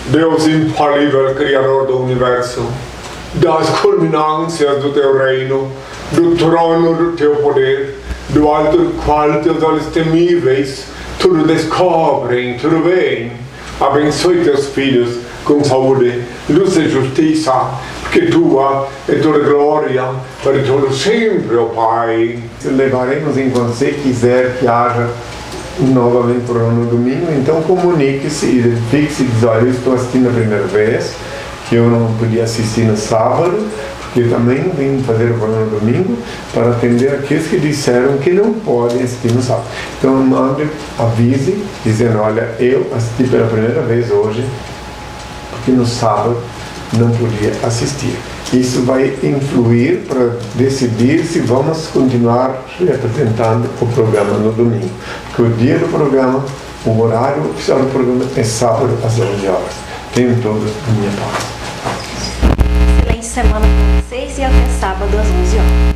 Deus infalível, Criador do Universo, das culminâncias do Teu reino, do trono do Teu poder, do alto do qual Teus olhos temíveis tudo descobrem, tudo veem. Abençoe Teus filhos com saúde, luz e justiça, porque tua é toda glória para todo sempre, ó Pai. Levaremos em você quiser que haja novamente programa no domingo, então comunique-se, e diz, olha, eu estou assistindo a primeira vez, que eu não podia assistir no sábado, porque também vim fazer o programa no domingo para atender aqueles que disseram que não podem assistir no sábado. Então mande, avise, dizendo, olha, eu assisti pela primeira vez hoje, que no sábado não podia assistir. Isso vai influir para decidir se vamos continuar representando o programa no domingo. Porque o dia do programa, o horário oficial do programa é sábado às 11 horas. Tenho toda a minha paz. Excelente semana para vocês e até sábado às 11 horas.